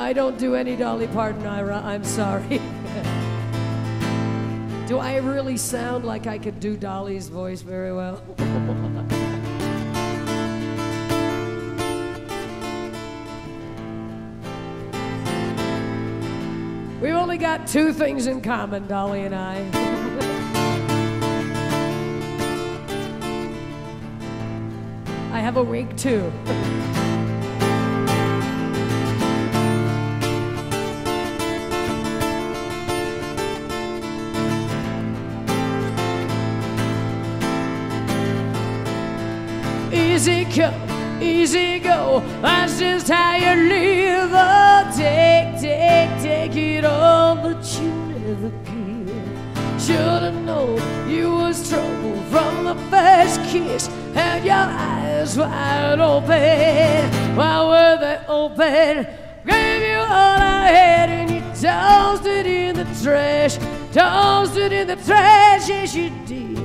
I don't do any Dolly Parton, Ira. I'm sorry. do I really sound like I could do Dolly's voice very well? We've only got two things in common, Dolly and I. I have a wig too. Easy come, easy go. That's just how you live. Oh, take, take, take it all, but you never give. Should've known you was trouble from the first kiss. Had your eyes wide open. Why were they open? Gave you all I had and you tossed it in the trash. Tossed it in the trash, yes you did.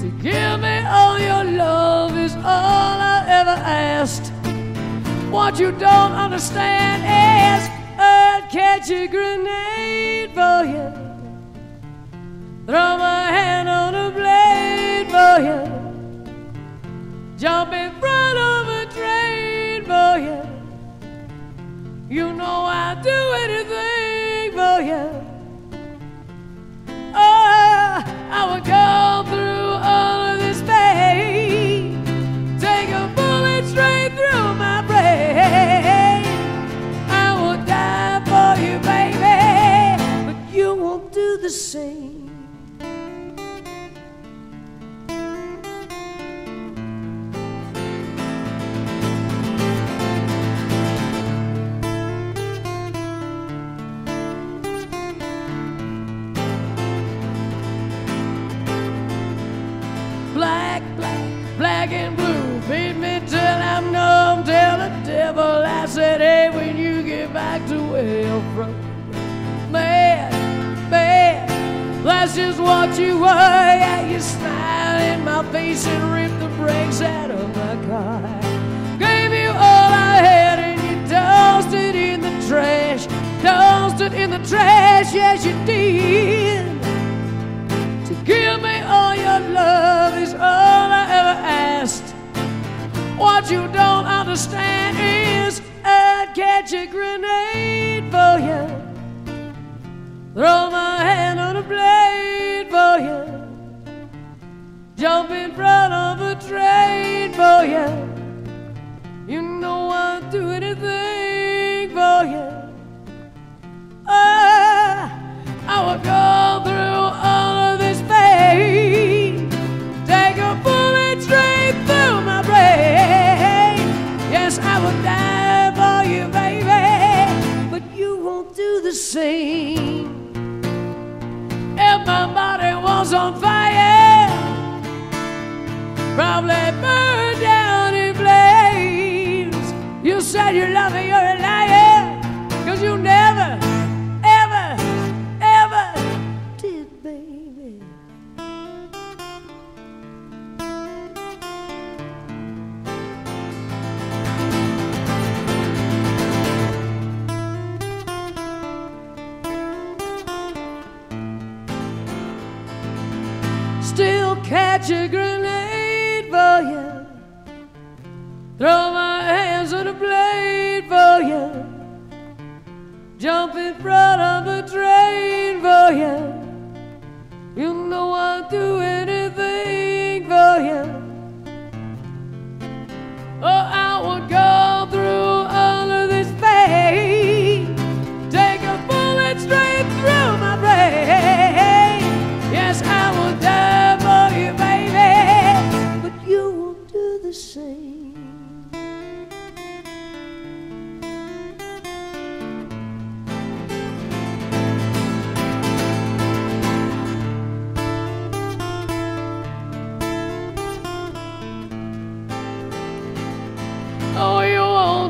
To give me all all I ever asked. What you don't understand is I'd catch a grenade for you. Throw my hand on a blade for you. Jump in front of a train for you. You know I'd do same. black, black, black and blue. Beat me till I'm numb, tell the devil I said, hey, when you get back to where you're from. That's just what you were. Yeah, you smiled in my face and ripped the brakes out of my car. Gave you all I had and you tossed it in the trash. Tossed it in the trash, yes, you did. To give me all your love is all I ever asked. What you don't understand is I'd catch a grenade for you. Throw my Jump in front of a train for you. You know I'd do anything for you. Ah, I would go through all of this pain. Take a bullet straight through my brain. Yes, I would die for you, baby, but you won't do the same. If my body was on fire, probably burned down in flames. You said you love me, you're a liar, cause you never, ever, ever did, baby. Still catch a grenade you. Throw my hands on a blade for you. Jump in front of a train for you. You know I'd do anything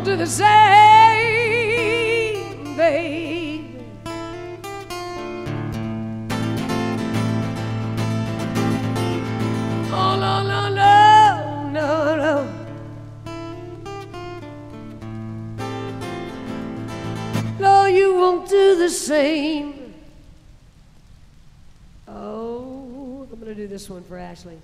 won't do the same, baby. Oh, no, no, no, no, no. No, you won't do the same. Oh, I'm going to do this one for Ashley.